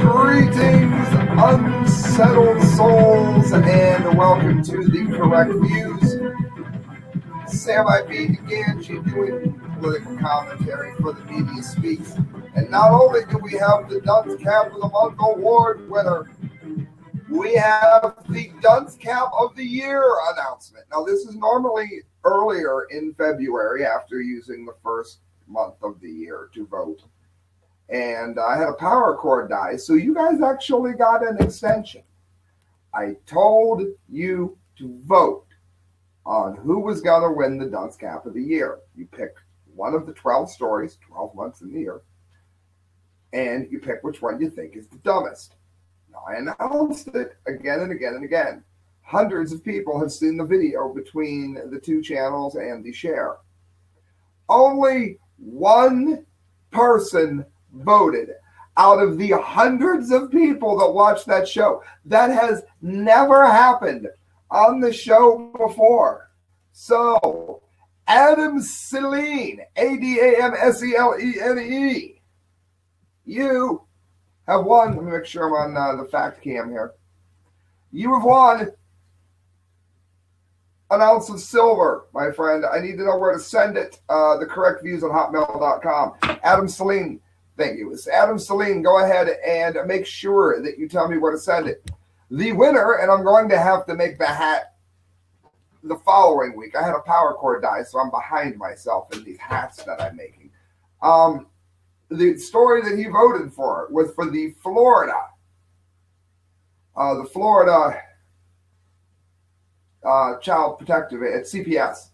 Greetings, unsettled souls, and welcome to the Correct Views. Sam I. B. Di Gangi doing political commentary for the Media Speaks. And not only do we have the Dunce Cap of the Month Award winner, we have the Dunce Cap of the Year announcement. Now, this is normally earlier in February after using the first month of the year to vote. And I had a power cord die, so you guys actually got an extension. I told you to vote on who was going to win the Dunce Cap of the Year. You pick one of the 12 stories, 12 months in the year, and you pick which one you think is the dumbest. Now, I announced it again and again and again. Hundreds of people have seen the video between the two channels and the share. Only one person voted out of the hundreds of people that watched that show. That has never happened on the show before. So, Adam Selene, A D A M S E L E N E, you have won. Let me make sure I'm on uh, the fact cam here. You have won an ounce of silver, my friend. I need to know where to send it. Uh, the correct views on hotmail.com. Adam Selene, thank you. It's Adam Selene. Go ahead and make sure that you tell me where to send it. The winner, and I'm going to have to make the hat the following week. I had a power cord die, so I'm behind myself in these hats that I'm making. Um, the story that he voted for was for the Florida, uh, the Florida uh, Child Protective at CPS.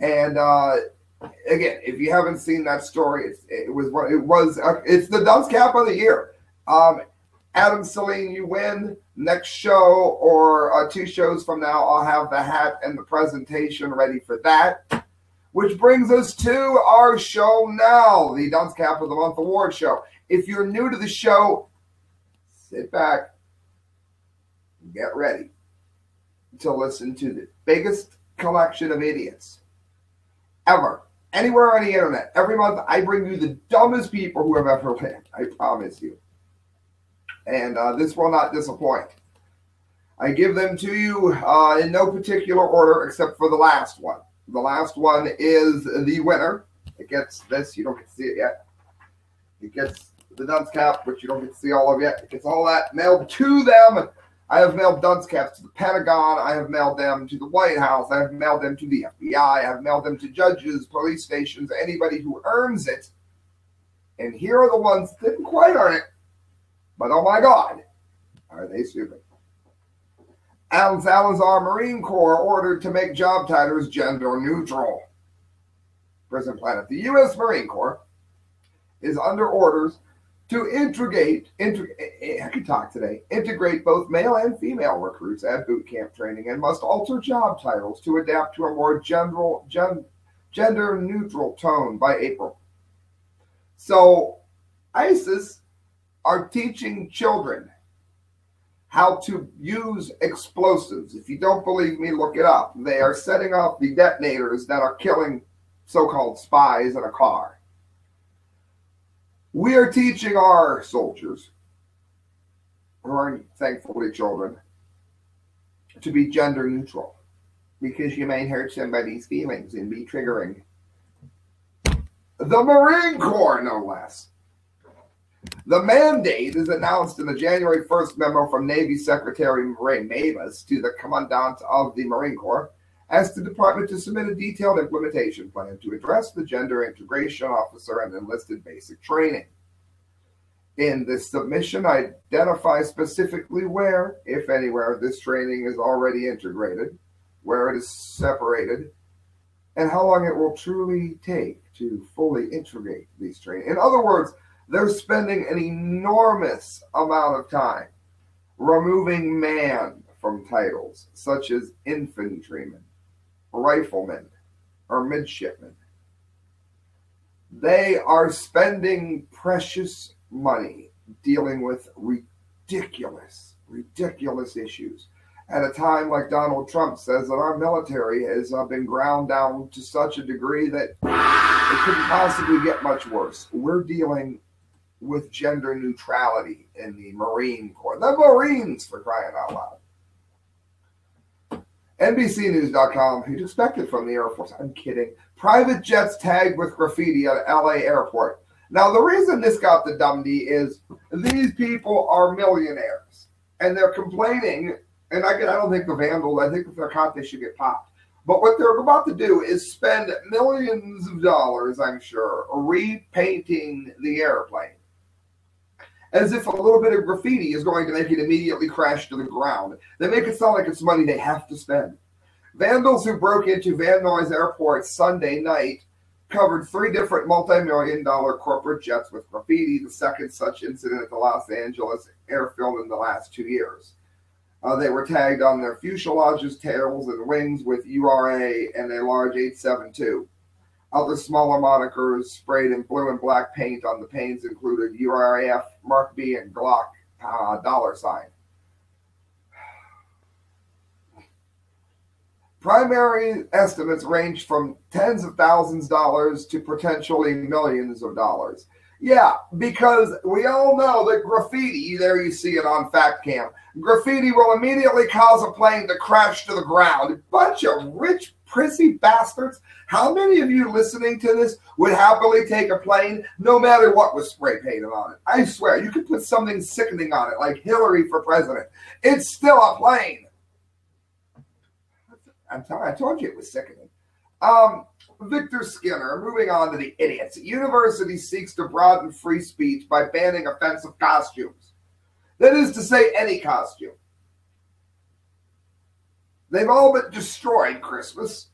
And uh, again, if you haven't seen that story, it was it was uh, it's the Dunce Cap of the year. Um, Adam Selene, you win. Next show or uh, two shows from now, I'll have the hat and the presentation ready for that. Which brings us to our show now, the Dunce Cap of the Month Award Show. If you're new to the show, sit back, get ready to listen to the biggest collection of idiots ever, anywhere on the internet. Every month, I bring you the dumbest people who have ever lived. I promise you. And uh, this will not disappoint. I give them to you uh, in no particular order except for the last one. The last one is the winner. It gets this, you don't get to see it yet. It gets the dunce cap, which you don't get to see all of yet. It gets all that mailed to them I have mailed dunce caps to the Pentagon. I have mailed them to the White House. I have mailed them to the FBI. I have mailed them to judges, police stations, anybody who earns it. And here are the ones that didn't quite earn it. But oh my God, are they stupid? Alan Salazar Marine Corps ordered to make job titles gender neutral. Prison Planet. The U.S. Marine Corps is under orders to integrate, integrate, eh, eh, I can talk today, integrate both male and female recruits at boot camp training and must alter job titles to adapt to a more general, gen, gender neutral tone by April. So, ISIS are teaching children how to use explosives. If you don't believe me, look it up. They are setting off the detonators that are killing so called spies in a car. We are teaching our soldiers, who are thankfully children, to be gender neutral because you may hurt somebody's feelings and be triggering. The Marine Corps, no less. The mandate is announced in the January 1st memo from Navy Secretary Ray Mabus to the Commandant of the Marine Corps asked the department to submit a detailed implementation plan to address the gender integration officer and enlisted basic training. In the submission, identify specifically where, if anywhere, this training is already integrated, where it is separated, and how long it will truly take to fully integrate these training. In other words, they're spending an enormous amount of time removing man from titles such as infantryman, rifleman, or midshipman. They are spending precious money dealing with ridiculous, ridiculous issues at a time like Donald Trump says that our military has uh, been ground down to such a degree that it couldn't possibly get much worse. We're dealing with gender neutrality in the Marine Corps. The Marines, for crying out loud. NBCNews.com, you'd expect it from the Air Force. I'm kidding. Private jets tagged with graffiti at LA airport. Now, the reason this got the Dundee is these people are millionaires and they're complaining. And again, I don't think the vandals, I think if they're caught, they should get popped. But what they're about to do is spend millions of dollars, I'm sure, repainting the airplane. As if a little bit of graffiti is going to make it immediately crash to the ground. They make it sound like it's money they have to spend. Vandals who broke into Van Nuys Airport Sunday night covered three different multi-million dollar corporate jets with graffiti, the second such incident at the Los Angeles airfield in the last two years. Uh, they were tagged on their fuselages, tails, and wings with URA and a large 872. Other smaller monikers sprayed in blue and black paint on the panes included URAF, Mark B, and Glock uh, dollar sign. Primary estimates range from tens of thousands of dollars to potentially millions of dollars. Yeah, because we all know that graffiti, there you see it on Fact Cam, graffiti will immediately cause a plane to crash to the ground. Bunch of rich, prissy bastards. How many of you listening to this would happily take a plane no matter what was spray painted on it? I swear, you could put something sickening on it, like Hillary for president. It's still a plane. I'm telling I told you it was sickening. Um, Victor Skinner, moving on to the idiots. University seeks to broaden free speech by banning offensive costumes. That is to say, any costume. They've all but destroyed Christmas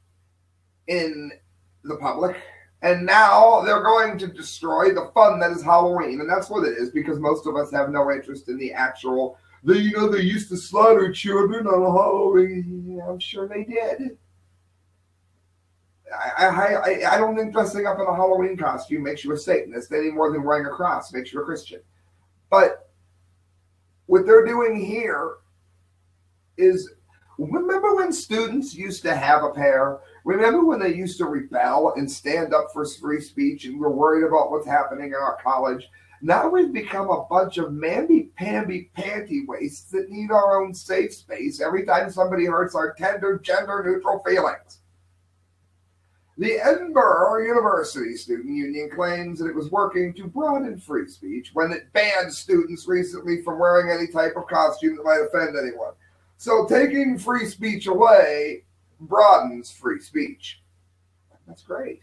in the public. And now they're going to destroy the fun that is Halloween. And that's what it is because most of us have no interest in the actual they, you know, they used to slaughter children on Halloween. I'm sure they did. I, I, I don't think dressing up in a Halloween costume makes you a Satanist any more than wearing a cross makes you a Christian. But what they're doing here is remember when students used to have a pair? Remember when they used to rebel and stand up for free speech and were worried about what's happening in our college? Now we've become a bunch of mamby-pamby panty wastes that need our own safe space every time somebody hurts our tender gender-neutral feelings. The Edinburgh University Student Union claims that it was working to broaden free speech when it banned students recently from wearing any type of costume that might offend anyone. So taking free speech away broadens free speech. That's great.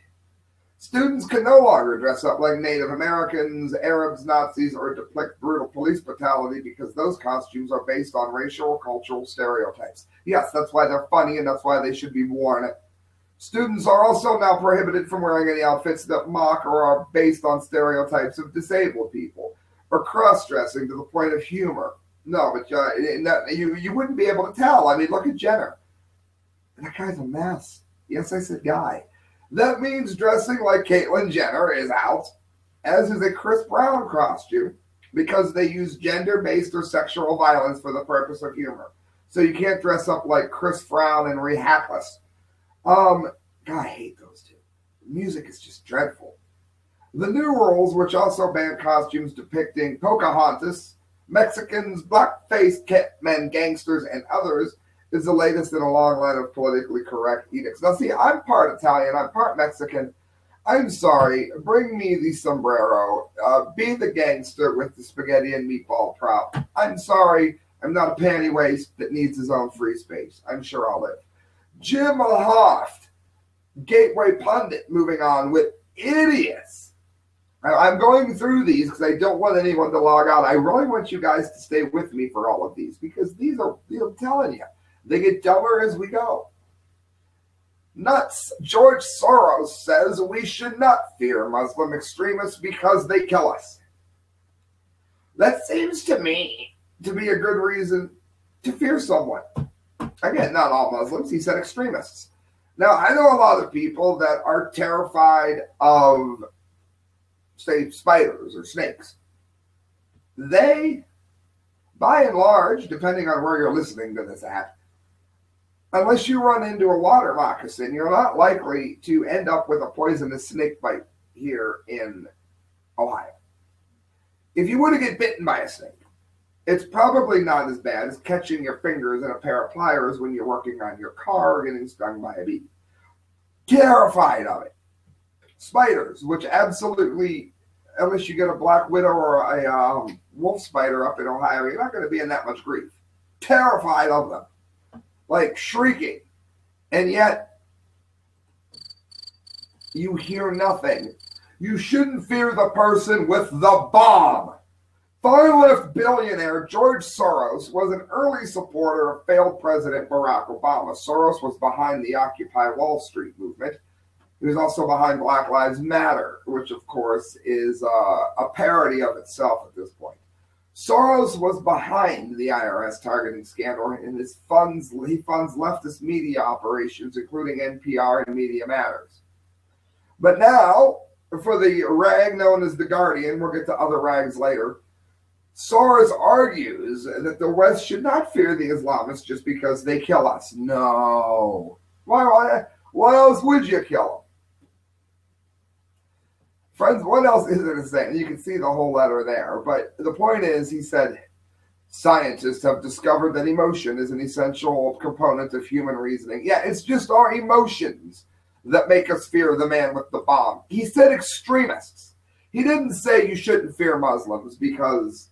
Students can no longer dress up like Native Americans, Arabs, Nazis, or depict brutal police brutality because those costumes are based on racial or cultural stereotypes. Yes, that's why they're funny and that's why they should be worn. Students are also now prohibited from wearing any outfits that mock or are based on stereotypes of disabled people or cross-dressing to the point of humor. No, but uh, that, you you wouldn't be able to tell. I mean, look at Jenner. That guy's a mess. Yes, I said guy. That means dressing like Caitlyn Jenner is out, as is a Chris Brown costume, because they use gender based or sexual violence for the purpose of humor. So you can't dress up like Chris Brown and Ree Hapless. Um, God, I hate those two. The music is just dreadful. The new rules, which also ban costumes depicting Pocahontas, Mexicans, black-faced men, gangsters, and others, is the latest in a long line of politically correct edicts. Now, see, I'm part Italian, I'm part Mexican. I'm sorry, bring me the sombrero. Uh, be the gangster with the spaghetti and meatball prop. I'm sorry, I'm not a panty waste that needs his own free space. I'm sure I'll live. Jim Hoft, Gateway Pundit, moving on with idiots. I'm going through these because I don't want anyone to log out. I really want you guys to stay with me for all of these because these are, I'm telling you, they get dumber as we go. Nuts. George Soros says we should not fear Muslim extremists because they kill us. That seems to me to be a good reason to fear someone. Again, not all Muslims. He said extremists. Now, I know a lot of people that are terrified of, say, spiders or snakes. They, by and large, depending on where you're listening to this at, unless you run into a water moccasin, you're not likely to end up with a poisonous snake bite here in Ohio. if you were to get bitten by a snake, it's probably not as bad as catching your fingers in a pair of pliers when you're working on your car or getting stung by a bee. Terrified of it. Spiders, which absolutely, unless you get a black widow or a um, wolf spider up in Ohio, you're not going to be in that much grief. Terrified of them, like shrieking. And yet, you hear nothing. You shouldn't fear the person with the bomb. Far left billionaire George Soros was an early supporter of failed President Barack Obama. Soros was behind the Occupy Wall Street movement. He was also behind Black Lives Matter, which, of course, is uh, a parody of itself at this point. Soros was behind the IRS targeting scandal, and his funds he funds leftist media operations, including NPR and Media Matters. But now, for the rag known as the Guardian, we'll get to other rags later. Soros argues that the West should not fear the Islamists just because they kill us. No. Why, why, why else would you kill them? Friends, what else is it saying? You can see the whole letter there. But the point is, he said, scientists have discovered that emotion is an essential component of human reasoning. Yeah, it's just our emotions that make us fear the man with the bomb. He said extremists. He didn't say you shouldn't fear Muslims because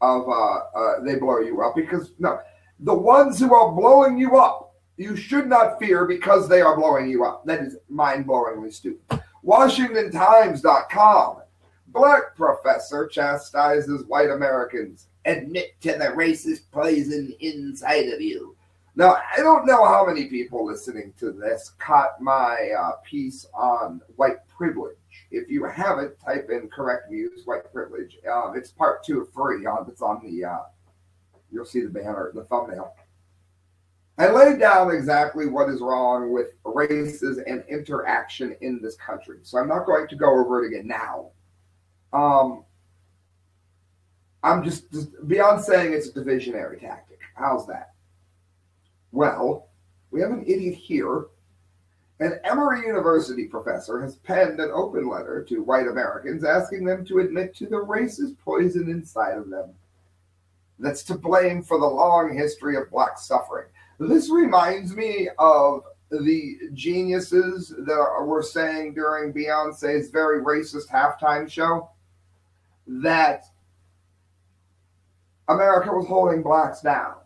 of uh, uh, they blow you up. Because no, the ones who are blowing you up, you should not fear because they are blowing you up. That is mind-blowingly stupid. WashingtonTimes.com. Black professor chastises white Americans. Admit to the racist poison inside of you. Now, I don't know how many people listening to this caught my uh, piece on white privilege. If you haven't, type in correct views, white privilege. Um, it's part two of three. Uh, it's on the, uh, you'll see the banner, the thumbnail. I laid down exactly what is wrong with races and interaction in this country. So I'm not going to go over it again now. Um, I'm just, just beyond saying it's a divisionary tactic. How's that? Well, we have an idiot here. An Emory University professor has penned an open letter to white Americans asking them to admit to the racist poison inside of them that's to blame for the long history of black suffering. This reminds me of the geniuses that were saying during Beyonce's very racist halftime show that America was holding blacks down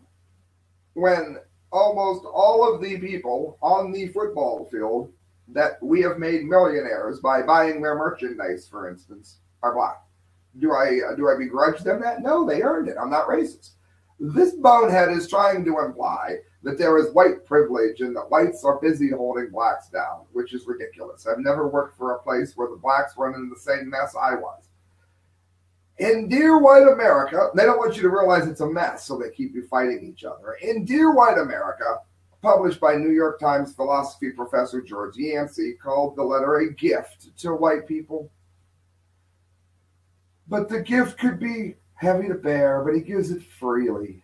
when almost all of the people on the football field that we have made millionaires by buying their merchandise, for instance, are black. Do I do I begrudge them that? No, they earned it. I'm not racist. This bonehead is trying to imply that there is white privilege and that whites are busy holding blacks down, which is ridiculous. I've never worked for a place where the blacks were in the same mess I was. In Dear White America, they don't want you to realize it's a mess, so they keep you fighting each other. In Dear White America, published by New York Times philosophy professor George Yancy, called the letter a gift to white people. But the gift could be heavy to bear, but he gives it freely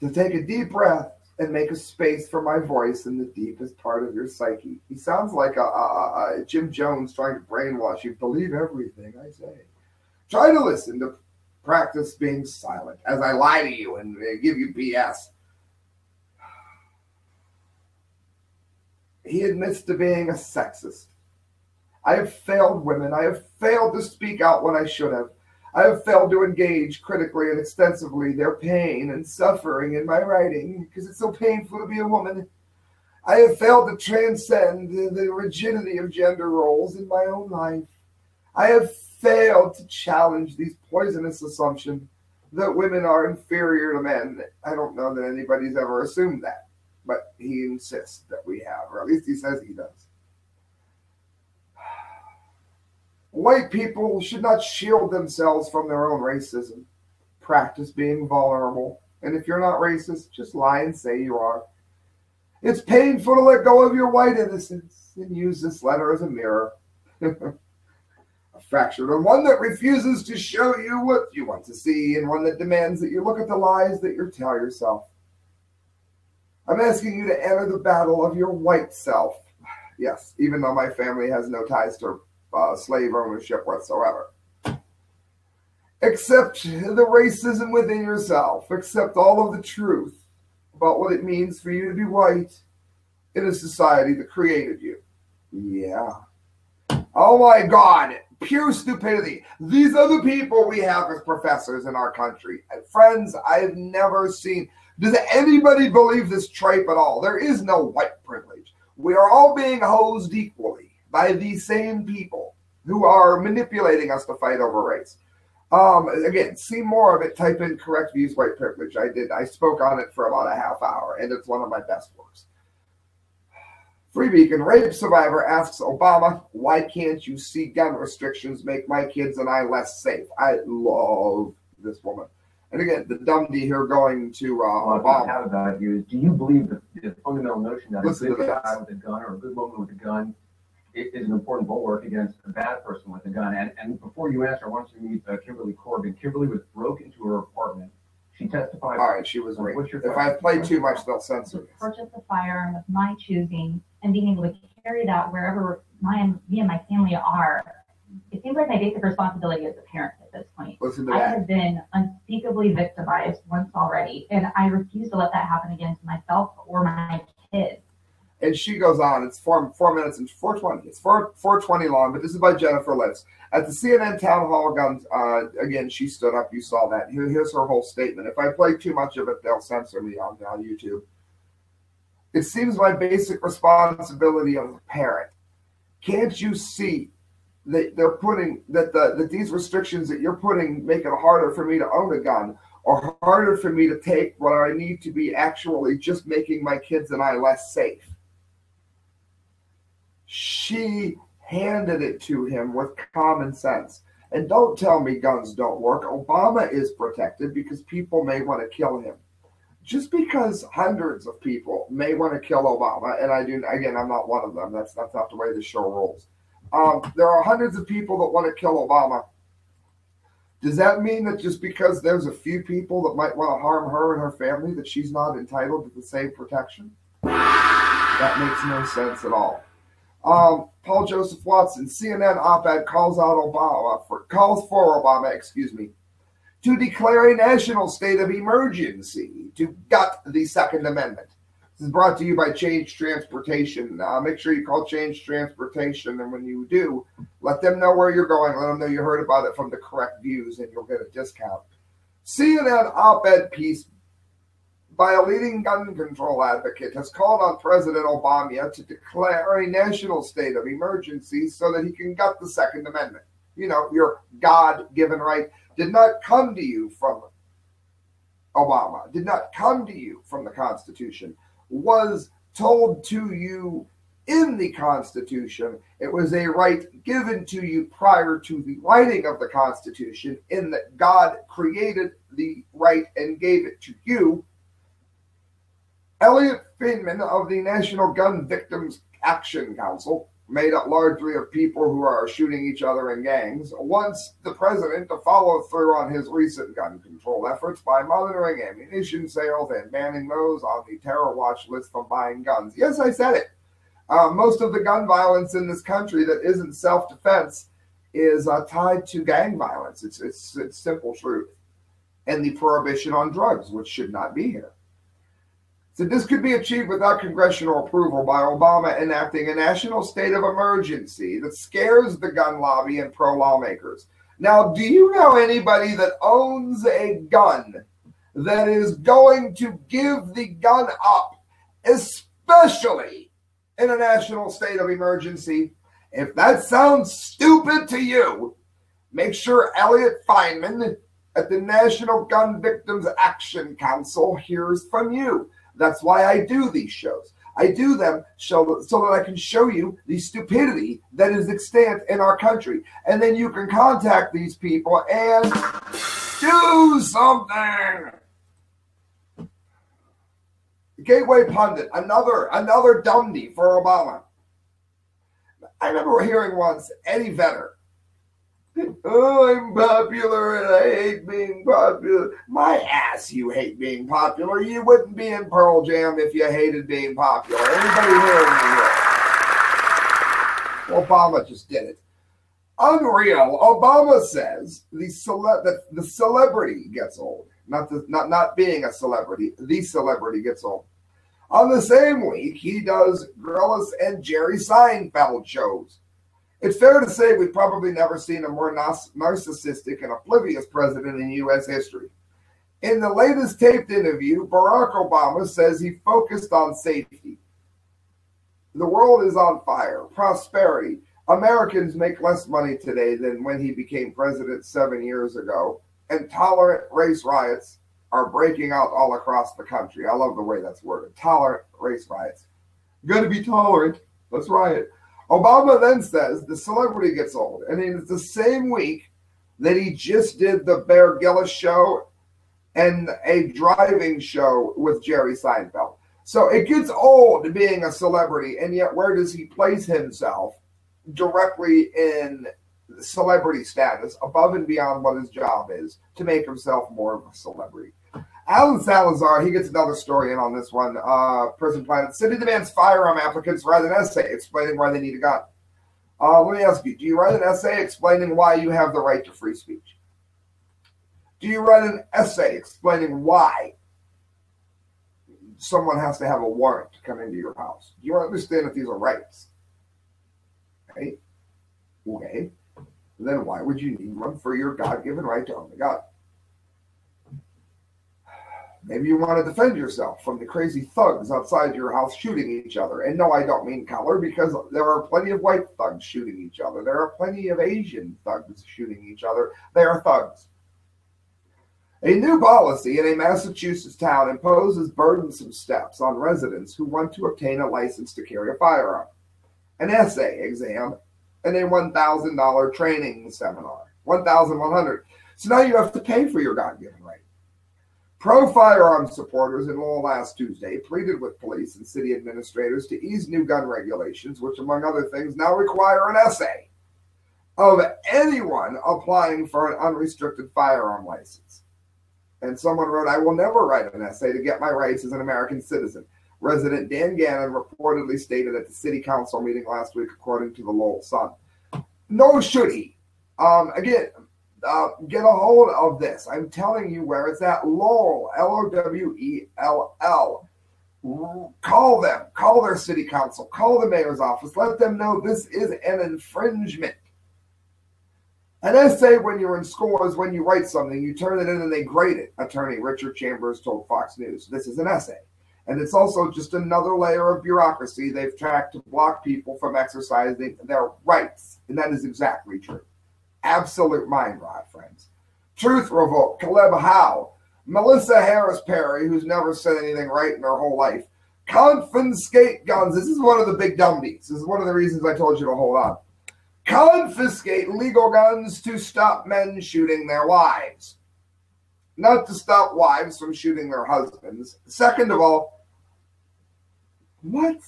to take a deep breath and make a space for my voice in the deepest part of your psyche. He sounds like a, a, a Jim Jones trying to brainwash you. Believe everything I say. Try to listen to practice being silent as I lie to you and give you BS. He admits to being a sexist. I have failed women. I have failed to speak out when I should have. I have failed to engage critically and extensively their pain and suffering in my writing because it's so painful to be a woman. I have failed to transcend the, the rigidity of gender roles in my own life. I have failed to challenge these poisonous assumptions that women are inferior to men. I don't know that anybody's ever assumed that, but he insists that we have, or at least he says he does. White people should not shield themselves from their own racism. Practice being vulnerable. And if you're not racist, just lie and say you are. It's painful to let go of your white innocence and use this letter as a mirror. fractured one, one that refuses to show you what you want to see, and one that demands that you look at the lies that you tell yourself. I'm asking you to enter the battle of your white self. Yes, even though my family has no ties to uh, slave ownership whatsoever. Accept the racism within yourself. Accept all of the truth about what it means for you to be white in a society that created you. Yeah. Oh my God. Pure stupidity. These are the people we have as professors in our country. And friends, I've never seen. Does anybody believe this tripe at all? There is no white privilege. We are all being hosed equally by these same people who are manipulating us to fight over race. Um, again, see more of it. Type in correct views white privilege. I did. I spoke on it for about a half hour, and it's one of my best works. Free Beacon rape survivor asks Obama, "Why can't you see gun restrictions make my kids and I less safe?" I love this woman. And again, the dummy here going to uh, well, Obama. Have about you is, do you believe the, the fundamental notion that Listen a good guy with a gun or a good woman with a gun is an important bulwark against a bad person with a gun. And, and before you answer, I want you to meet uh, Kimberly Corbin. Kimberly was broke into her apartment. She testified. All right, she was right. What's your if I play too much, they'll censor me. Purchase a firearm of my choosing and being able to carry that wherever my me and my family are. It seems like my basic responsibility as a parent at this point. Listen to I that. have been unspeakably victimized once already, and I refuse to let that happen again to myself or my kids and she goes on. It's four four minutes and four twenty. It's four four twenty long, but this is by Jennifer Litz at the CNN town hall. Guns uh, again. She stood up. You saw that. Here, here's her whole statement. If I play too much of it, they'll censor me on on YouTube. It seems my basic responsibility as a parent. Can't you see that they're putting that the that these restrictions that you're putting make it harder for me to own a gun? Or harder for me to take what I need to be actually just making my kids and I less safe she handed it to him with common sense. And don't tell me guns don't work. Obama is protected because people may want to kill him. Just because hundreds of people may want to kill Obama, and I do again, I'm not one of them. That's that's not the way the show rolls. Um, there are hundreds of people that want to kill Obama. Does that mean that just because there's a few people that might want to harm her and her family, that she's not entitled to the same protection? That makes no sense at all. Um, Paul Joseph Watson, CNN op-ed calls out Obama for calls for Obama, excuse me, to declare a national state of emergency to gut the Second Amendment. This is brought to you by Change Transportation. Uh, make sure you call Change Transportation, and when you do, let them know where you're going. Let them know you heard about it from the correct views, and you'll get a discount. CNN op-ed piece by a leading gun control advocate has called on President Obama to declare a national state of emergency so that he can gut the Second Amendment. You know, your God given right did not come to you from Obama, did not come to you from the Constitution, was told to you in the Constitution. It was a right given to you prior to the writing of the Constitution, in that God created the right and gave it to you Elliot Fineman of the National Gun Victims Action Council, made up largely of people who are shooting each other in gangs, wants the president to follow through on his recent gun control efforts by monitoring ammunition sales and banning those on the terror watch list from buying guns. Yes, I said it. Uh, most of the gun violence in this country that isn't self-defense is uh, tied to gang violence. It's, it's, it's simple truth. And the prohibition on drugs, which should not be here said this could be achieved without congressional approval by Obama enacting a national state of emergency that scares the gun lobby and pro lawmakers. Now, do you know anybody that owns a gun that is going to give the gun up, especially in a national state of emergency? If that sounds stupid to you, make sure Elliot Fineman at the National Gun Victims Action Council hears from you. That's why I do these shows. I do them so, so that I can show you the stupidity that is extant in our country. And then you can contact these people and do something. Gateway Pundit, another another dummy for Obama. I remember hearing once Eddie Vedder Oh, I'm popular and I hate being popular. My ass, you hate being popular. You wouldn't be in Pearl Jam if you hated being popular. Anybody hearing me here? Obama just did it. Unreal. Obama says the cele- that the celebrity gets old. Not the, not not being a celebrity. The celebrity gets old. On the same week, he does Grylls and Jerry Seinfeld shows. It's fair to say we've probably never seen a more narcissistic and oblivious president in U.S. history. In the latest taped interview, Barack Obama says he focused on safety. The world is on fire, prosperity. Americans make less money today than when he became president seven years ago, and tolerant race riots are breaking out all across the country. I love the way that's worded. Tolerant race riots. To be tolerant. Let's riot. Obama then says the celebrity gets old. And it's the same week that he just did the Bear Grylls show and a driving show with Jerry Seinfeld. So it gets old being a celebrity, and yet where does he place himself? Directly in celebrity status, above and beyond what his job is, to make himself more of a celebrity. Alan Salazar, he gets another story in on this one. Uh, Prison Planet. City demands firearm applicants write an essay explaining why they need a gun. Uh, let me ask you, do you write an essay explaining why you have the right to free speech? Do you write an essay explaining why someone has to have a warrant to come into your house? Do you understand that these are rights? Okay. Okay. Then why would you need one for your God given right to own a gun? Maybe you want to defend yourself from the crazy thugs outside your house shooting each other. And no, I don't mean color because there are plenty of white thugs shooting each other. There are plenty of Asian thugs shooting each other. They are thugs. A new policy in a Massachusetts town imposes burdensome steps on residents who want to obtain a license to carry a firearm, an essay exam, and a $1,000 training seminar. 1,100. So now you have to pay for your God given right. Pro firearm supporters in Lowell last Tuesday pleaded with police and city administrators to ease new gun regulations, which, among other things, now require an essay of anyone applying for an unrestricted firearm license. And someone wrote, I will never write an essay to get my rights as an American citizen. Resident Dan Gannon reportedly stated at the city council meeting last week, according to the Lowell Sun. No, should he. Um, again, uh, get a hold of this. I'm telling you where it's at. Lowell, L O W E L L. Call them, call their city council, call the mayor's office, let them know this is an infringement. An essay when you're in school is when you write something, you turn it in and they grade it, attorney Richard Chambers told Fox News. This is an essay. And it's also just another layer of bureaucracy they've tracked to block people from exercising their rights. And that is exactly true. Absolute mind rot, friends. Truth Revolt, Caleb Howe, Melissa Harris Perry, who's never said anything right in her whole life. Confiscate guns. This is one of the big dummies. This is one of the reasons I told you to hold on. Confiscate legal guns to stop men shooting their wives. Not to stop wives from shooting their husbands. Second of all, what?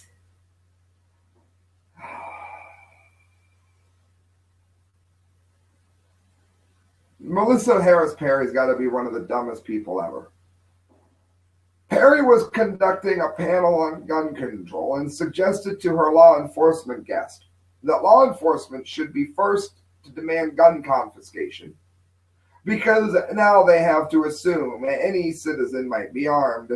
Melissa Harris Perry's got to be one of the dumbest people ever. Perry was conducting a panel on gun control and suggested to her law enforcement guest that law enforcement should be first to demand gun confiscation because now they have to assume any citizen might be armed.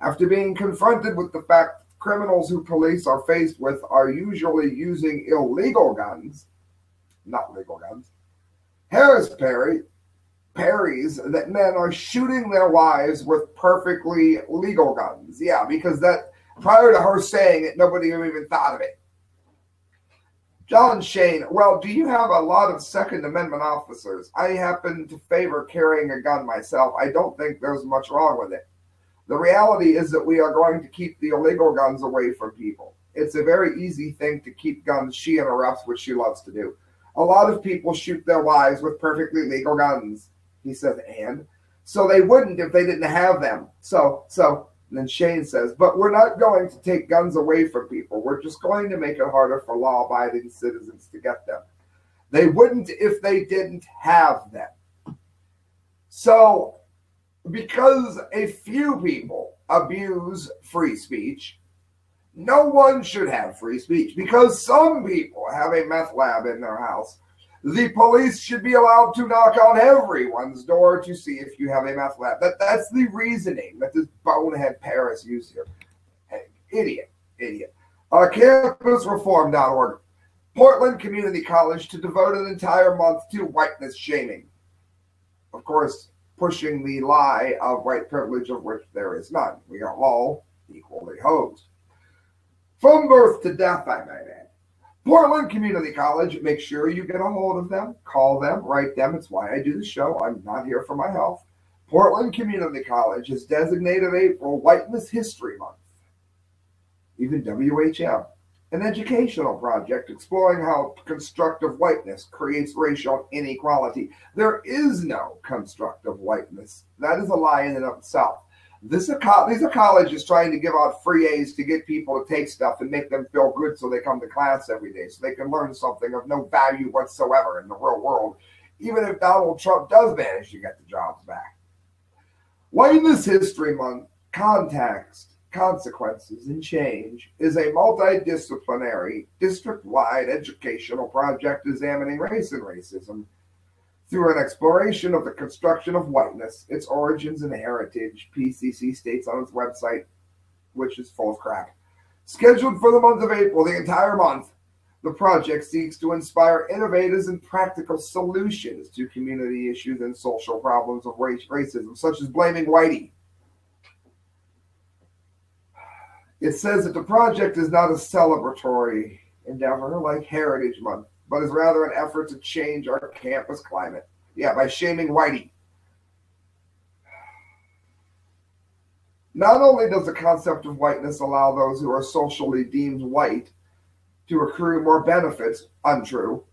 After being confronted with the fact criminals who police are faced with are usually using illegal guns, not legal guns, Harris Perry parries that men are shooting their wives with perfectly legal guns. Yeah, because that prior to her saying it, nobody even thought of it. John Shane, well, do you have a lot of Second Amendment officers? I happen to favor carrying a gun myself. I don't think there's much wrong with it. The reality is that we are going to keep the illegal guns away from people. It's a very easy thing to keep guns, she interrupts, which she loves to do. A lot of people shoot their wives with perfectly legal guns, he says, and so they wouldn't if they didn't have them. So, so then Shane says, but we're not going to take guns away from people. We're just going to make it harder for law abiding citizens to get them. They wouldn't if they didn't have them. So, because a few people abuse free speech, no one should have free speech because some people have a meth lab in their house The police should be allowed to knock on everyone's door to see if you have a meth lab. That, that's the reasoning that this bonehead Paris used here. Hey, idiot, idiot. Uh, campusreform.org. Portland Community College to devote an entire month to whiteness shaming. Of course, pushing the lie of white privilege of which there is none. We are all equally hosed. From birth to death, I might add. Portland Community College, make sure you get a hold of them, call them, write them. It's why I do the show. I'm not here for my health. Portland Community College has designated April Whiteness History Month. Even WHM, an educational project exploring how constructive whiteness creates racial inequality. There is no constructive whiteness. That is a lie in and of itself. This these are colleges trying to give out free A's to get people to take stuff and make them feel good so they come to class every day so they can learn something of no value whatsoever in the real world, even if Donald Trump does manage to get the jobs back. Whiteness History Month context, consequences, and change is a multidisciplinary, district wide educational project examining race and racism through an exploration of the construction of whiteness, its origins and heritage, PCC states on its website, which is full of crap. Scheduled for the month of April, the entire month, the project seeks to inspire innovators and practical solutions to community issues and social problems of race, racism, such as blaming whitey. It says that the project is not a celebratory endeavor like Heritage Month, but is rather an effort to change our campus climate. Yeah, by shaming Whitey. Not only does the concept of whiteness allow those who are socially deemed white to accrue more benefits, untrue,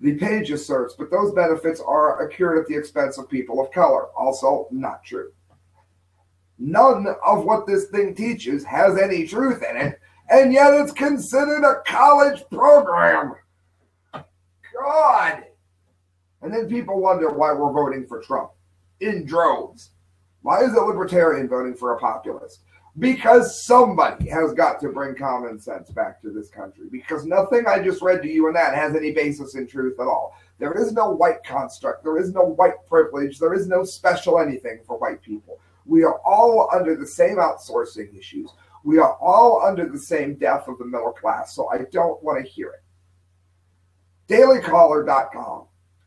the page asserts, but those benefits are accrued at the expense of people of color, also not true. None of what this thing teaches has any truth in it, and yet it's considered a college program. God. And then people wonder why we're voting for Trump in droves. Why is a libertarian voting for a populist? Because somebody has got to bring common sense back to this country. Because nothing I just read to you and that has any basis in truth at all. There is no white construct. There is no white privilege. There is no special anything for white people. We are all under the same outsourcing issues. We are all under the same death of the middle class. So I don't want to hear it dailycaller.com.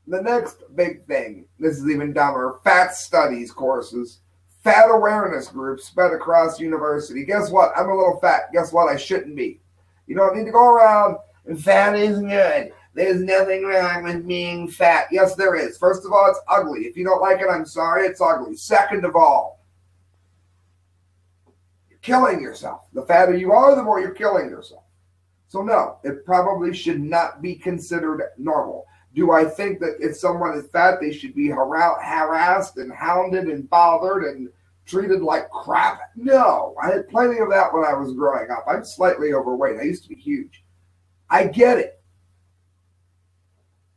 The next big thing, this is even dumber, fat studies courses, fat awareness groups spread across university. Guess what? I'm a little fat. Guess what? I shouldn't be. You don't need to go around and fat is good. There's nothing wrong with being fat. Yes, there is. First of all, it's ugly. If you don't like it, I'm sorry, it's ugly. Second of all, you're killing yourself. The fatter you are, the more you're killing yourself. So no, it probably should not be considered normal. Do I think that if someone is fat, they should be harassed and hounded and bothered and treated like crap? No, I had plenty of that when I was growing up. I'm slightly overweight. I used to be huge. I get it.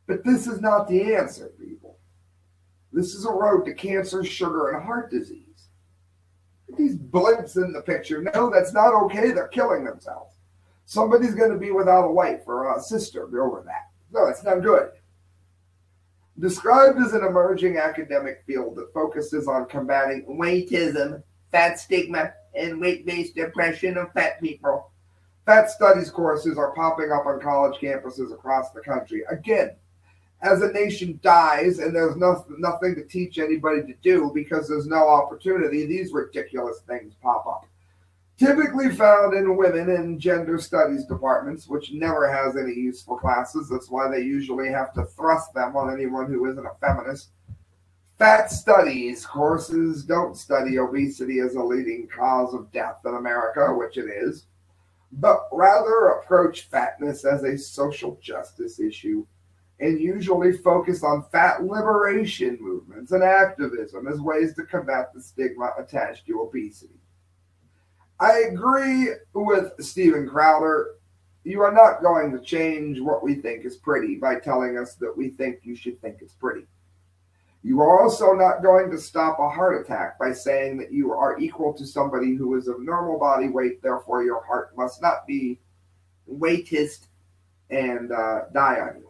But this is not the answer, people. This is a road to cancer, sugar, and heart disease. These blimps in the picture, no, that's not okay. They're killing themselves somebody's going to be without a wife or a sister over that. No, it's not good. Described as an emerging academic field that focuses on combating weightism, fat stigma, and weight based depression of fat people. Fat studies courses are popping up on college campuses across the country. Again, as a nation dies and there's no, nothing to teach anybody to do because there's no opportunity, these ridiculous things pop up typically found in women and gender studies departments, which never has any useful classes. That's why they usually have to thrust them on anyone who isn't a feminist. Fat studies courses don't study obesity as a leading cause of death in America, which it is, but rather approach fatness as a social justice issue and usually focus on fat liberation movements and activism as ways to combat the stigma attached to obesity. I agree with Steven Crowder. You are not going to change what we think is pretty by telling us that we think you should think it's pretty. You are also not going to stop a heart attack by saying that you are equal to somebody who is of normal body weight, therefore your heart must not be weightist and uh, die on you.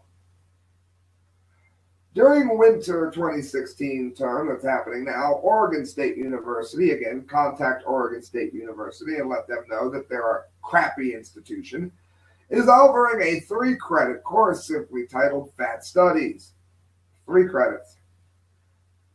During winter 2016 term that's happening now, Oregon State University, again, contact Oregon State University and let them know that they're a crappy institution, is offering a three credit course simply titled Fat Studies. Three credits.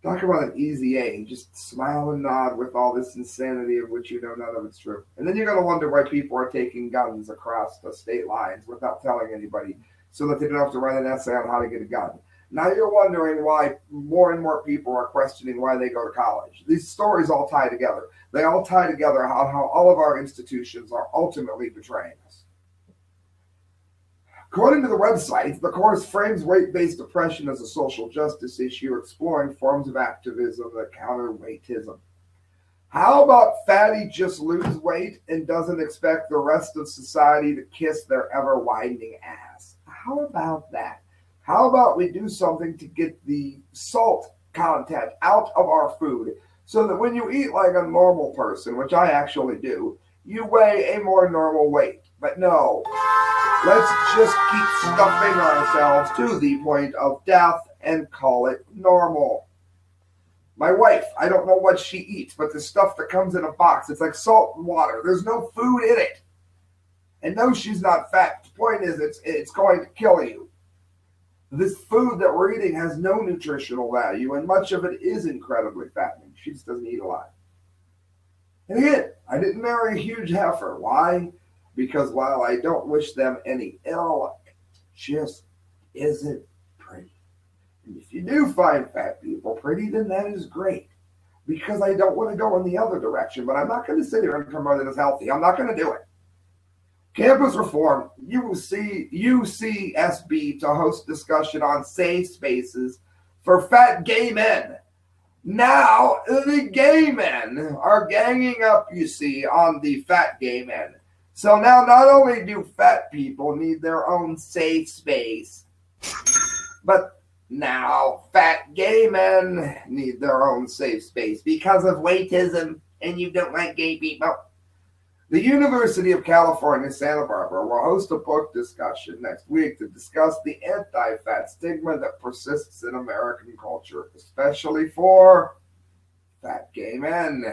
Talk about an easy A. Just smile and nod with all this insanity of which you know none of it's true. And then you're going to wonder why people are taking guns across the state lines without telling anybody so that they don't have to write an essay on how to get a gun. Now you're wondering why more and more people are questioning why they go to college. These stories all tie together. They all tie together how, how all of our institutions are ultimately betraying us. According to the website, the course frames weight based oppression as a social justice issue, exploring forms of activism that counter weightism. How about fatty just lose weight and doesn't expect the rest of society to kiss their ever widening ass? How about that? How about we do something to get the salt content out of our food so that when you eat like a normal person, which I actually do, you weigh a more normal weight? But no, let's just keep stuffing ourselves to the point of death and call it normal. My wife, I don't know what she eats, but the stuff that comes in a box, it's like salt and water. There's no food in it. And no, she's not fat. The point is, it's it's going to kill you. This food that we're eating has no nutritional value, and much of it is incredibly fattening. She just doesn't eat a lot. And again, I didn't marry a huge heifer. Why? because while I don't wish them any ill, it just isn't pretty. And if you do find fat people pretty, then that is great. Because I don't want to go in the other direction, but I'm not going to sit here and promote it as healthy. I'm not going to do it. Campus reform, UC, UCSB to host discussion on safe spaces for fat gay men. Now, the gay men are ganging up, you see, on the fat gay men. So now not only do fat people need their own safe space, but now fat gay men need their own safe space because of weightism and you don't like gay people. The University of California, Santa Barbara will host a book discussion next week to discuss the anti fat stigma that persists in American culture, especially for fat gay men.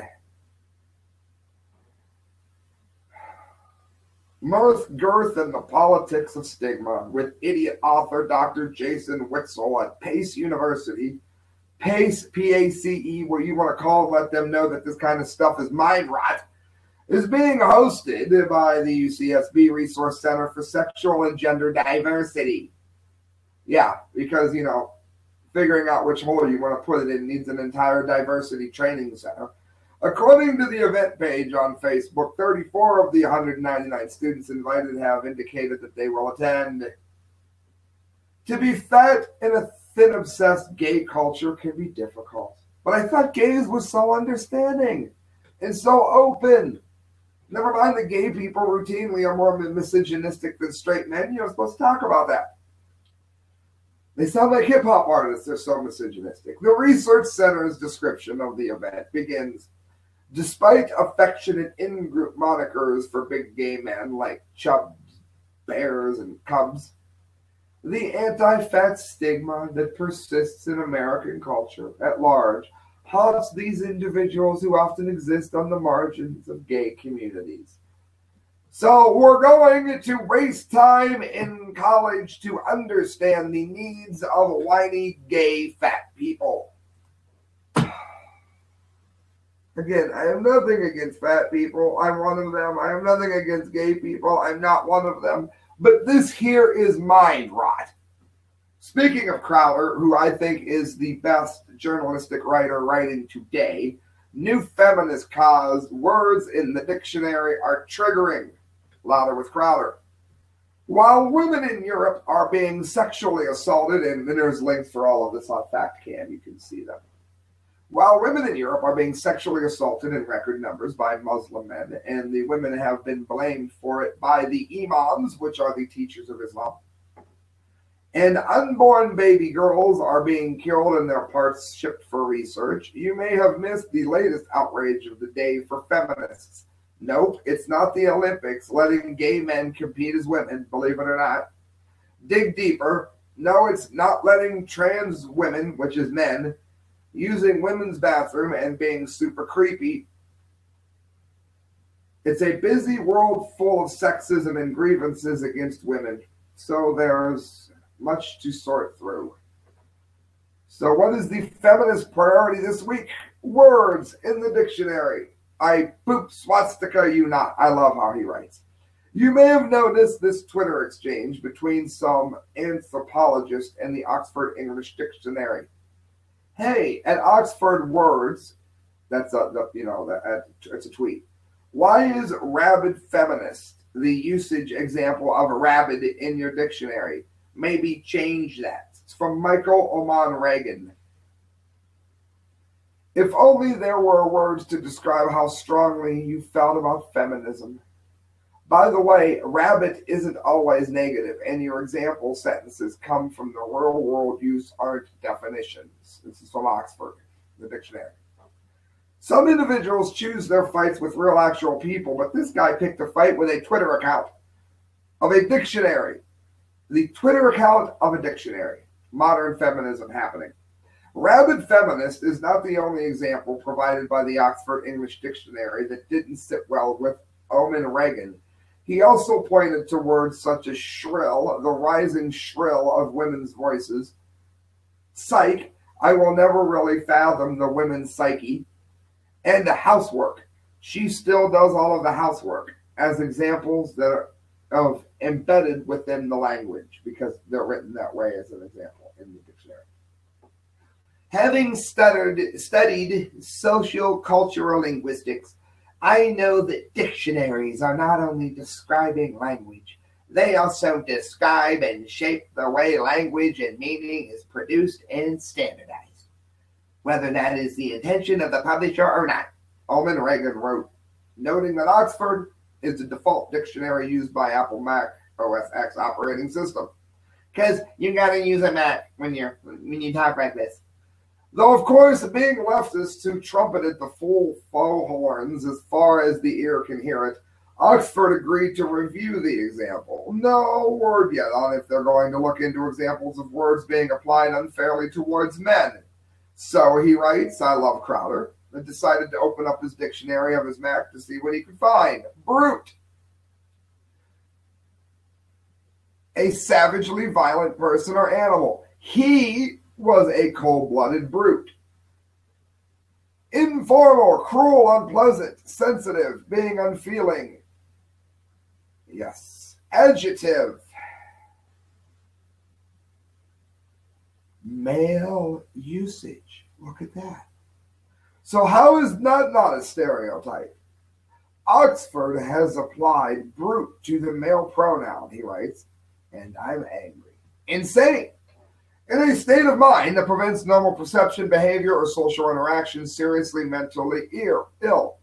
Mirth, girth, and the politics of stigma with idiot author Dr. Jason Whitesel at Pace University. Pace, P A C E, where you want to call, let them know that this kind of stuff is mind rot, is being hosted by the UCSB Resource Center for Sexual and Gender Diversity. Yeah, because, you know, figuring out which hole you want to put it in needs an entire diversity training center. According to the event page on Facebook, 34 of the 199 students invited have indicated that they will attend. To be fat in a thin, obsessed gay culture can be difficult. But I thought gays were so understanding and so open. Never mind that gay people routinely are more misogynistic than straight men. You're supposed to talk about that. They sound like hip hop artists, they're so misogynistic. The Research Center's description of the event begins Despite affectionate in group monikers for big gay men like chubs, bears, and cubs, the anti fat stigma that persists in American culture at large these individuals who often exist on the margins of gay communities. So, we're going to waste time in college to understand the needs of whiny gay fat people. Again, I have nothing against fat people. I'm one of them. I have nothing against gay people. I'm not one of them. But this here is mind rot. Speaking of Crowder, who I think is the best journalistic writer writing today, new feminist cause words in the dictionary are triggering. Louder with Crowder. While women in Europe are being sexually assaulted, and there's links for all of this on FactCam, you can see them. While women in Europe are being sexually assaulted in record numbers by Muslim men, and the women have been blamed for it by the imams, which are the teachers of Islam, and unborn baby girls are being killed and their parts shipped for research, you may have missed the latest outrage of the day for feminists. Nope, it's not the Olympics letting gay men compete as women, believe it or not. Dig deeper No, it's not letting trans women, which is men, using women's bathroom and being super creepy. It's a busy world full of sexism and grievances against women. So there's much to sort through. So, what is the feminist priority this week? Words in the dictionary. I poop swastika you not. I love how he writes. You may have noticed this Twitter exchange between some anthropologist and the Oxford English Dictionary. Hey, at Oxford Words, that's a you know it's a tweet. Why is rabid feminist the usage example of a rabid in your dictionary? Maybe change that. It's from Michael Oman Reagan. If only there were words to describe how strongly you felt about feminism. By the way, rabbit isn't always negative, and your example sentences come from the real world use art definitions. This is from Oxford, the dictionary. Some individuals choose their fights with real actual people, but this guy picked a fight with a Twitter account of a dictionary. The Twitter account of a dictionary. Modern feminism happening. Rabid feminist is not the only example provided by the Oxford English Dictionary that didn't sit well with Oman Reagan he also pointed to words such as shrill, the rising shrill of women's voices, psych, I will never really fathom the women's psyche, and the housework. She still does all of the housework as examples that of embedded within the language because they're written that way as an example in the dictionary. Having studied, studied social cultural linguistics, I know that dictionaries are not only describing language, they also describe and shape the way language and meaning is produced and standardized, whether that is the intention of the publisher or not. Oman Reagan wrote, noting that Oxford is the default dictionary used by Apple Mac OS X operating system. Because you gotta use a Mac when you're when you talk like this. Though, of course, being leftists who trumpeted the full faux horns as far as the ear can hear it, Oxford agreed to review the example. No word yet on if they're going to look into examples of words being applied unfairly towards men. So he writes, I love Crowder, decided to open up his dictionary of his Mac to see what he could find. Brute. A savagely violent person or animal. He was a cold blooded brute. Informal, cruel, unpleasant, sensitive, being unfeeling. Yes. Adjective. Male usage. Look at that. So, how is that not a stereotype? Oxford has applied brute to the male pronoun, he writes, and I'm angry. Insane in a state of mind that prevents normal perception, behavior, or social interaction, seriously mentally ill,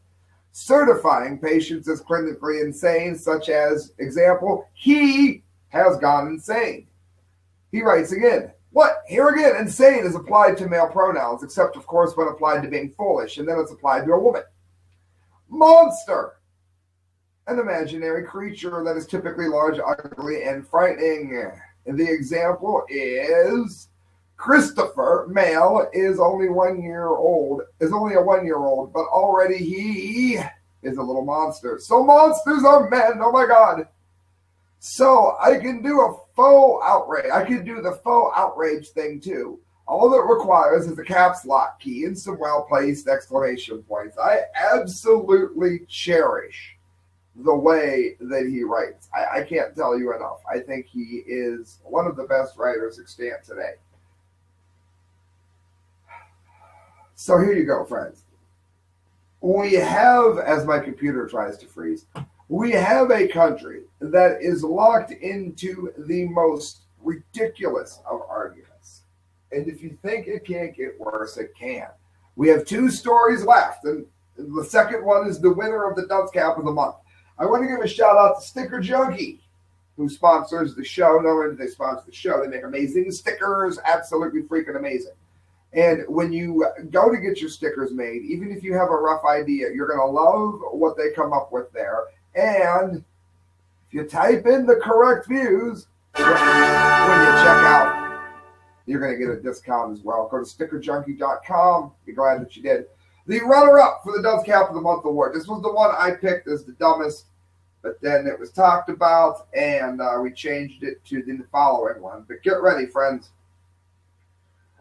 certifying patients as clinically insane, such as, example, he has gone insane. He writes again, what? Here again, insane is applied to male pronouns, except, of course, when applied to being foolish, and then it's applied to a woman. Monster, an imaginary creature that is typically large, ugly, and frightening. The example is Christopher, male, is only one year old, is only a one year old, but already he is a little monster. So monsters are men. Oh my God. So I can do a faux outrage. I can do the faux outrage thing too. All that requires is a caps lock key and some well placed exclamation points. I absolutely cherish the way that he writes. I, I, can't tell you enough. I think he is one of the best writers extant today. So here you go, friends. We have, as my computer tries to freeze, we have a country that is locked into the most ridiculous of arguments. And if you think it can't get worse, it can. We have two stories left, and the second one is the winner of the Dunce Cap of the month. I want to give a shout out to Sticker Junkie, who sponsors the show. Not only do they sponsor the show, they make amazing stickers, absolutely freaking amazing. And when you go to get your stickers made, even if you have a rough idea, you're going to love what they come up with there. And if you type in the correct views when you check out, You're going to get a discount as well. Go to stickerjunkie.com. Be glad that you did. The runner up for the Dunce Cap of the Month award. This was the one I picked as the dumbest, but then it was talked about and uh, we changed it to the following one. But get ready, friends.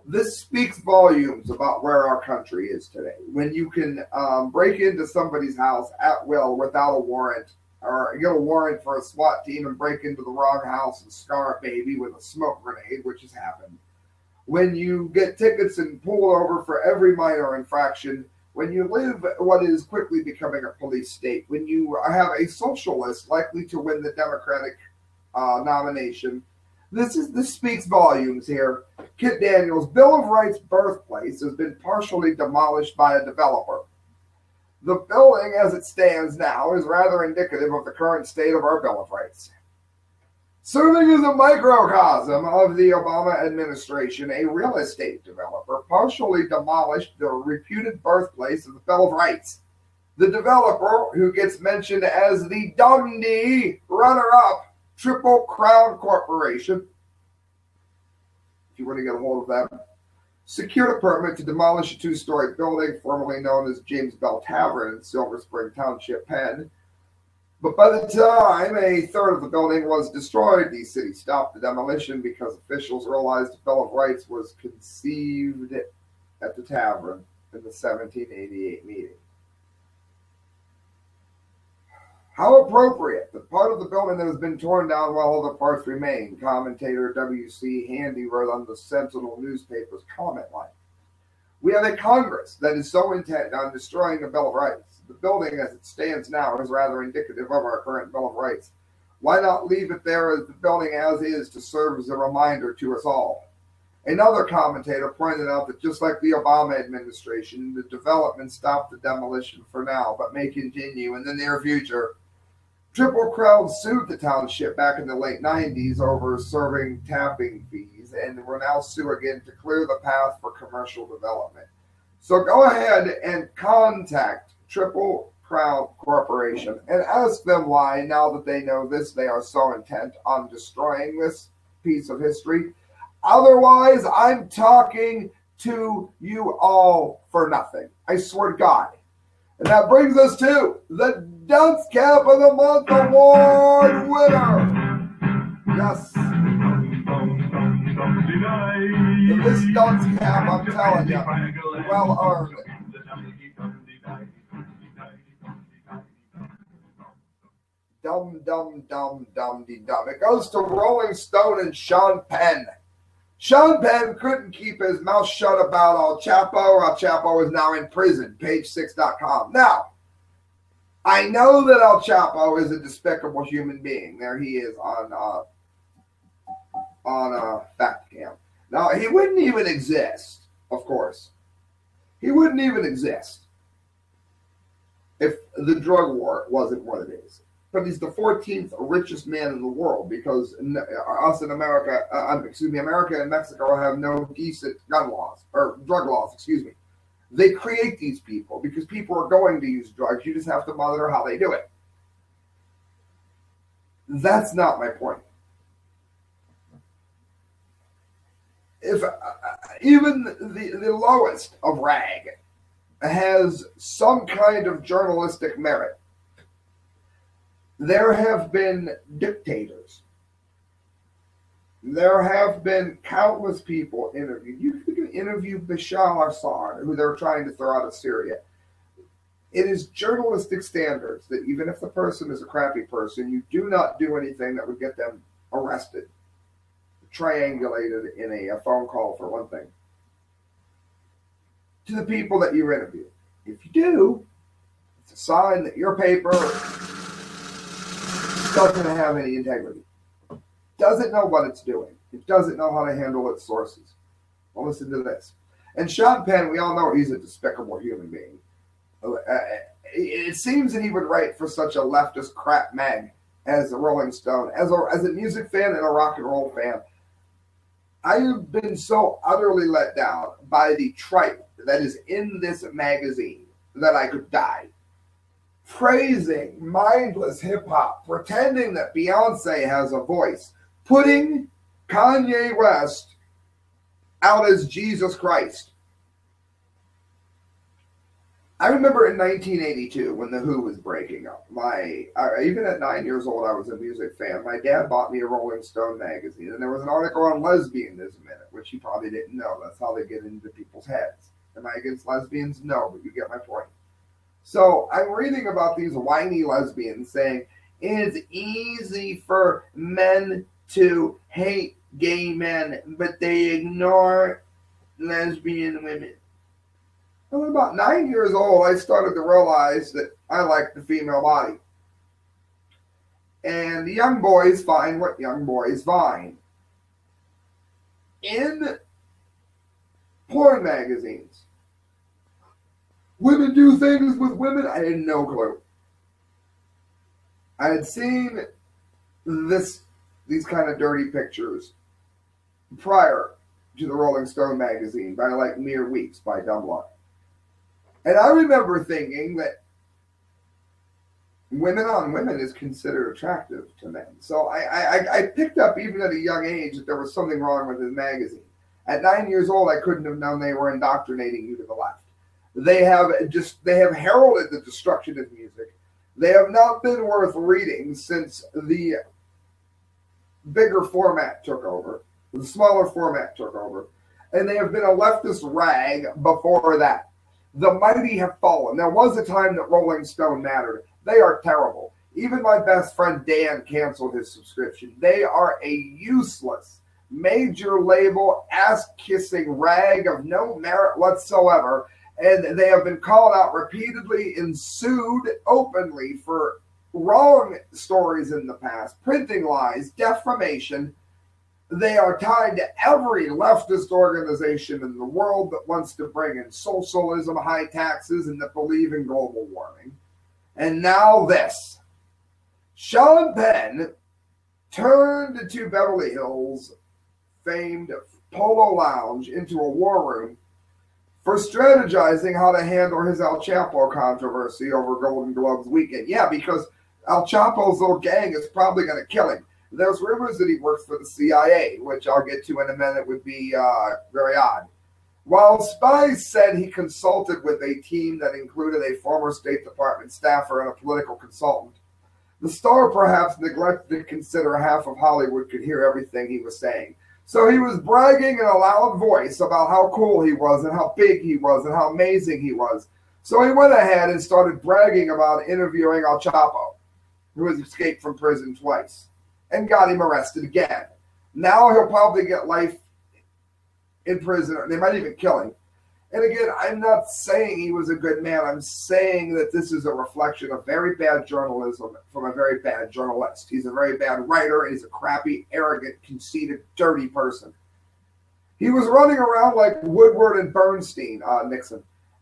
This speaks volumes about where our country is today. When you can um, break into somebody's house at will without a warrant, or get a warrant for a SWAT team and break into the wrong house and scar a baby with a smoke grenade, which has happened. When you get tickets and pulled over for every minor infraction, when you live what is quickly becoming a police state, when you have a socialist likely to win the Democratic uh, nomination, this is this speaks volumes here. Kit Daniels' Bill of Rights birthplace has been partially demolished by a developer. The building, as it stands now, is rather indicative of the current state of our Bill of Rights. Serving as a microcosm of the Obama administration, a real estate developer partially demolished the reputed birthplace of the Bill of Rights. The developer, who gets mentioned as the Dundee runner up Triple Crown Corporation, if you want to get a hold of that, secured a permit to demolish a two story building formerly known as James Bell Tavern in Silver Spring Township, Penn. But by the time a third of the building was destroyed, the city stopped the demolition because officials realized the Bill of Rights was conceived at the tavern in the 1788 meeting. How appropriate The part of the building that has been torn down while other parts remain, commentator W.C. Handy wrote on the Sentinel newspaper's comment line. We have a Congress that is so intent on destroying the Bill of Rights. The building as it stands now is rather indicative of our current Bill of Rights. Why not leave it there as the building as is to serve as a reminder to us all? Another commentator pointed out that just like the Obama administration, the development stopped the demolition for now, but may continue in the near future Triple Crown sued the township back in the late 90s over serving tapping fees and we're now suing again to clear the path for commercial development. So go ahead and contact Triple Crown Corporation and ask them why, now that they know this, they are so intent on destroying this piece of history. Otherwise, I'm talking to you all for nothing. I swear to God. And that brings us to the Dunce Cap of the Month Award winner. Yes. this Dunce Cap, I'm telling you, well earned. Dum, dum, dum, dum, de, dum. It goes to Rolling Stone and Sean Penn. Sean Penn couldn't keep his mouth shut about El Chapo. El Chapo is now in prison. Page6.com. Now, I know that El Chapo is a despicable human being. There he is on uh, on uh, fact cam. Now he wouldn't even exist, of course. He wouldn't even exist if the drug war wasn't what it is but he's the 14th richest man in the world because us in America, uh, um, excuse me, America and Mexico have no decent gun laws or drug laws, excuse me. They create these people because people are going to use drugs. You just have to monitor how they do it. That's not my point. If uh, even the, the lowest of rag has some kind of journalistic merit, there have been dictators. There have been countless people interviewed. You can interview Bashar al-Assad, who they're trying to throw out of Syria. It is journalistic standards that even if the person is a crappy person, you do not do anything that would get them arrested, triangulated in a, a phone call for one thing. To the people that you interview. If you do, it's a sign that your paper doesn't have any integrity, doesn't know what it's doing, it doesn't know how to handle its sources. Well, listen to this. And Sean Penn, we all know he's a despicable human being. Uh, it seems that he would write for such a leftist crap mag as Rolling Stone, as a, as a music fan and a rock and roll fan. I have been so utterly let down by the tripe that is in this magazine that I could die praising mindless hip hop, pretending that Beyonce has a voice, putting Kanye West out as Jesus Christ. I remember in 1982 when the Who was breaking up. My even at nine years old, I was a music fan. My dad bought me a Rolling Stone magazine, and there was an article on lesbianism in it, which he probably didn't know. That's how they get into people's heads. Am I against lesbians? No, but you get my point. So I'm reading about these whiny lesbians saying it's easy for men to hate gay men, but they ignore lesbian women. When about nine years old, I started to realize that I like the female body. And young boys find what young boys find. In porn magazines, women do things with women. I had no clue. I had seen this these kind of dirty pictures prior to the Rolling Stone magazine by like mere weeks by Dunlop. And I remember thinking that women on women is considered attractive to men. So I, I, I picked up even at a young age that there was something wrong with his magazine. At nine years old, I couldn't have known they were indoctrinating you to the left. They have just they have heralded the destruction of music. They have not been worth reading since the bigger format took over, the smaller format took over, and they have been a leftist rag before that. The mighty have fallen. There was a time that Rolling Stone mattered. They are terrible. Even my best friend Dan canceled his subscription. They are a useless, major label, ass kissing rag of no merit whatsoever. And they have been called out repeatedly and sued openly for wrong stories in the past, printing lies, defamation, they are tied to every leftist organization in the world that wants to bring in socialism, high taxes, and that believe in global warming. And now this. Sean Penn turned to Beverly Hills famed Polo Lounge into a war room for strategizing how to handle his El Chapo controversy over Golden Globes weekend. Yeah, because El Chapo's little gang is probably going to kill him. There's rumors that he works for the CIA, which I'll get to in a minute would be uh, very odd. While spies said he consulted with a team that included a former State Department staffer and a political consultant, the star perhaps neglected to consider half of Hollywood could hear everything he was saying. So he was bragging in a loud voice about how cool he was and how big he was and how amazing he was. So he went ahead and started bragging about interviewing El Chapo, who has escaped from prison twice and got him arrested again. Now he'll probably get life in prison, they might even kill him. And again, I'm not saying he was a good man. I'm saying that this is a reflection of very bad journalism from a very bad journalist. He's a very bad writer. He's a crappy, arrogant, conceited, dirty person. He was running around like Woodward and Bernstein, uh, Nixon,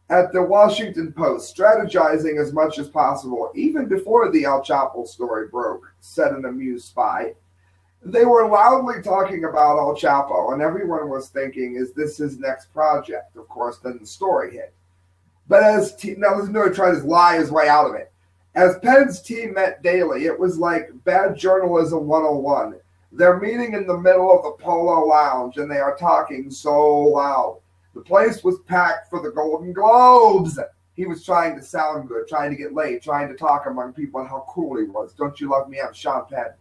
at the Washington Post, strategizing as much as possible, even before the El Chapo story broke, said an amused spy. They were loudly talking about El Chapo, and everyone was thinking, is this his next project? Of course, then the story hit. But as te- now listen to try to lie his way out of it. As Penn's team met daily, it was like bad journalism 101. They're meeting in the middle of the Polo Lounge, and they are talking so loud. The place was packed for the Golden Globes. He was trying to sound good, trying to get laid, trying to talk among people and how cool he was. Don't you love me? I'm Sean Penn.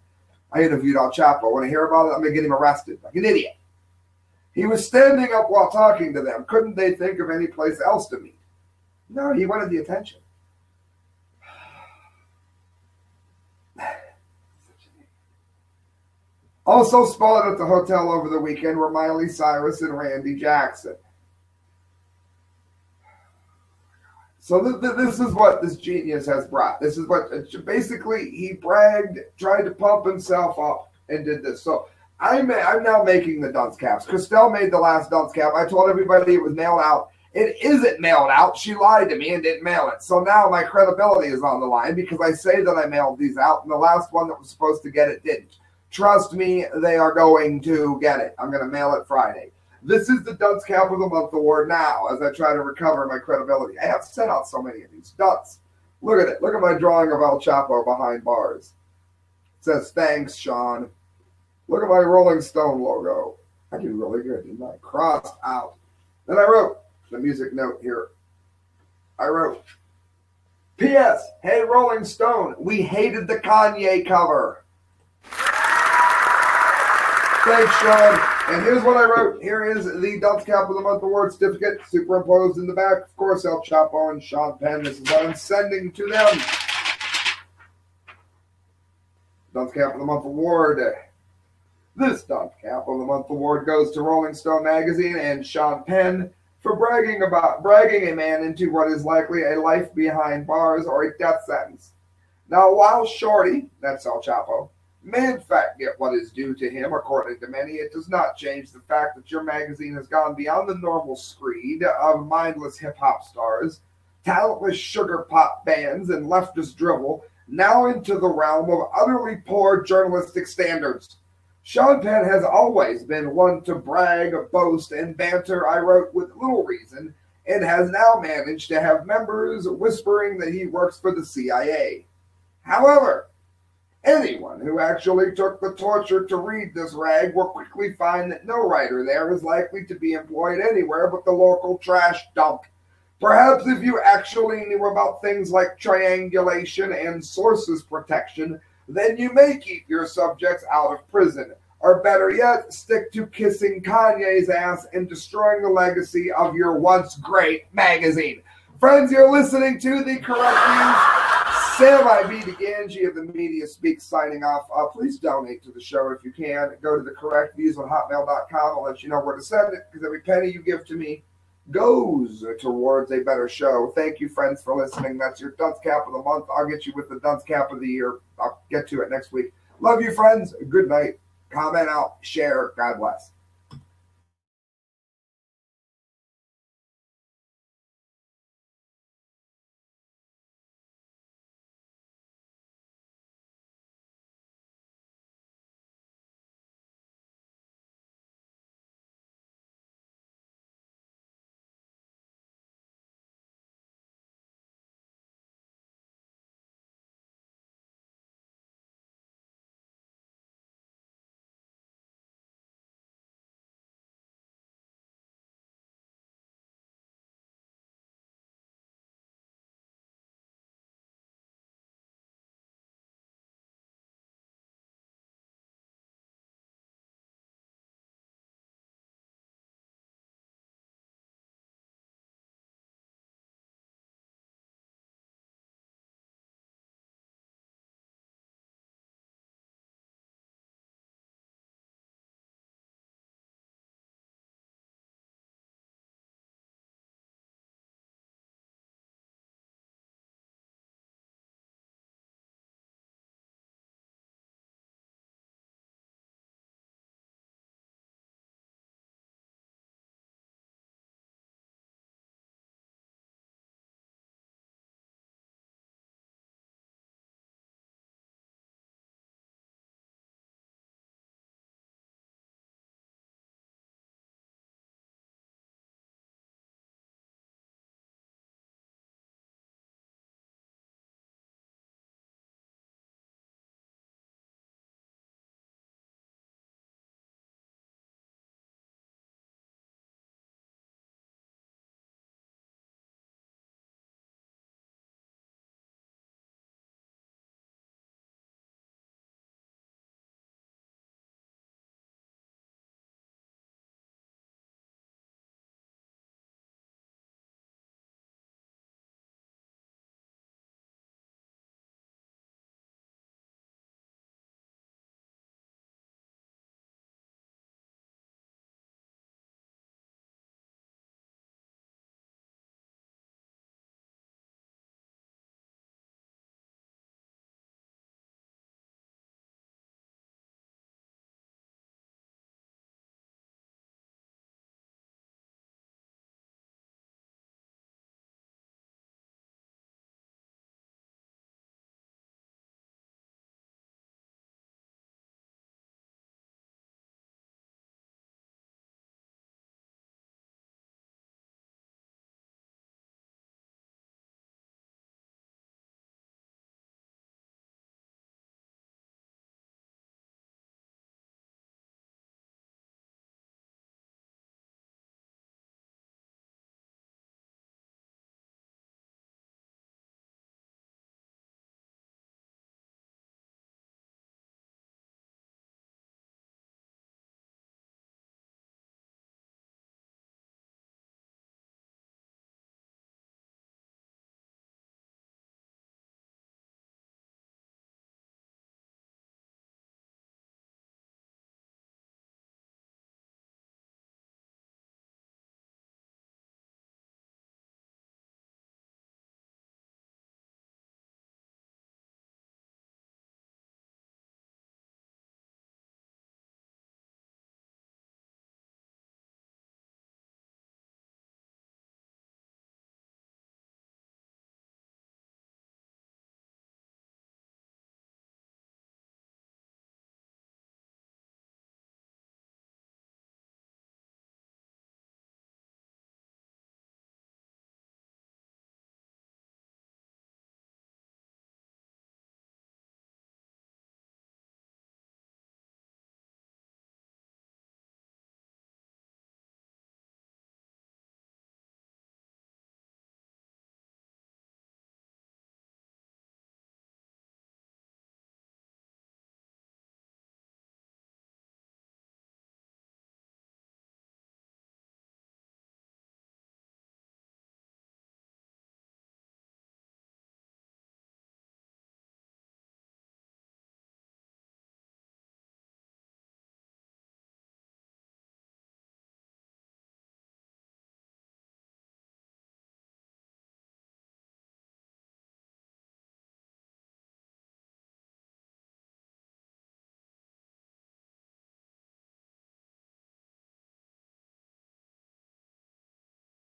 I interviewed El Chapo. Want to hear about it? I'm going to get him arrested like an idiot. He was standing up while talking to them. Couldn't they think of any place else to meet? No, he wanted the attention. Also spotted at the hotel over the weekend were Miley Cyrus and Randy Jackson. So th- th- this is what this genius has brought. This is what uh, basically he bragged, tried to pump himself up, and did this. So I'm I'm now making the dunce caps. Christelle made the last dunce cap. I told everybody it was mailed out. It isn't mailed out. She lied to me and didn't mail it. So now my credibility is on the line because I say that I mailed these out, and the last one that was supposed to get it didn't. Trust me, they are going to get it. I'm going to mail it Friday. This is the Dunce Cap of the Month award now as I try to recover my credibility. I have sent out so many of these. Dunce. Look at it. Look at my drawing of El Chapo behind bars. It says, thanks, Sean. Look at my Rolling Stone logo. I did really good, didn't I? Crossed out. Then I wrote the music note here. I wrote, P.S. Hey, Rolling Stone, we hated the Kanye cover. Thanks, Sean. And here's what I wrote. Here is the Dunce Cap of the Month Award certificate superimposed in the back. Of course, El Chapo and Sean Penn. This is what I'm sending to them. Dunce Cap of the Month Award. This Dunce Cap of the Month Award goes to Rolling Stone Magazine and Sean Penn for bragging about bragging a man into what is likely a life behind bars or a death sentence. Now, while Shorty, that's El Chapo, may in fact get what is due to him, according to many, it does not change the fact that your magazine has gone beyond the normal screed of mindless hip hop stars, talentless sugar pop bands, and leftist drivel, now into the realm of utterly poor journalistic standards. Sean Penn has always been one to brag, boast, and banter, I wrote with little reason, and has now managed to have members whispering that he works for the CIA. However, anyone who actually took the torture to read this rag will quickly find that no writer there is likely to be employed anywhere but the local trash dump. Perhaps if you actually knew about things like triangulation and sources protection, then you may keep your subjects out of prison. Or better yet, stick to kissing Kanye's ass and destroying the legacy of your once great magazine. Friends, you're listening to the correct views. Sam I.B. Di Gangi of the Media Speaks signing off. Uh, please donate to the show if you can. Go to the correct views on hotmail.com. I'll let you know where to send it because every penny you give to me goes towards a better show. Thank you, friends, for listening. That's your dunce cap of the month. I'll get you with the dunce cap of the year. I'll get to it next week. Love you, friends. Good night. Comment out, share. God bless.